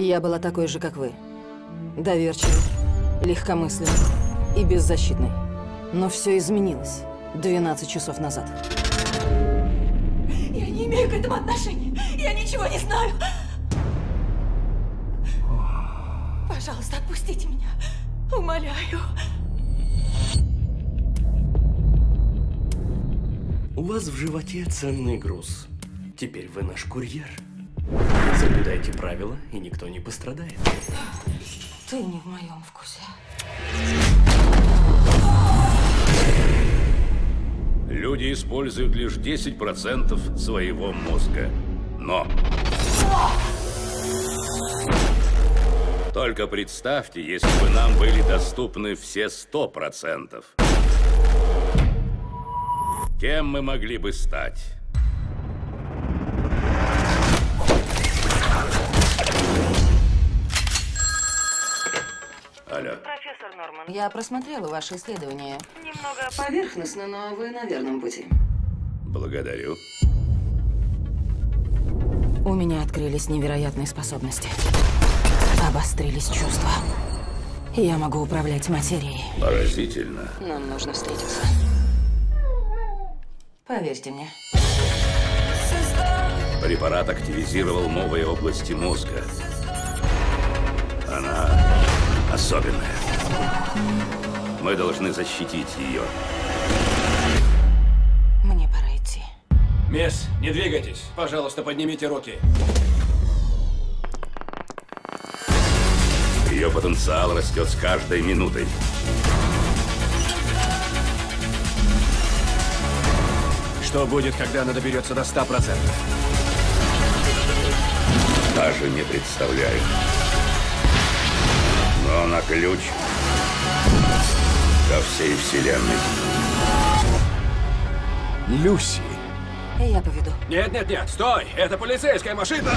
Я была такой же, как вы. Доверчивой, легкомысленной и беззащитной. Но все изменилось 12 часов назад. Я не имею к этому отношения. Я ничего не знаю. Пожалуйста, отпустите меня. Умоляю. У вас в животе ценный груз. Теперь вы наш курьер. Соблюдайте правила, и никто не пострадает. Ты не в моем вкусе. Люди используют лишь 10% своего мозга. Но... Только представьте, если бы нам были доступны все 100%. Кем мы могли бы стать? Алло. Профессор Норман. Я просмотрела ваши исследования. Немного поверхностно, но вы на верном пути. Благодарю. У меня открылись невероятные способности. Обострились чувства. Я могу управлять материей. Поразительно. Нам нужно встретиться. Поверьте мне. Препарат активизировал новые области мозга. Особенная. Мы должны защитить ее. Мне пора идти. Мисс, не двигайтесь. Пожалуйста, поднимите руки. Ее потенциал растет с каждой минутой. Что будет, когда она доберется до 100%? Даже не представляю. Но она ключ ко всей вселенной. Люси. Я поведу. Нет, нет, нет, стой! Это полицейская машина!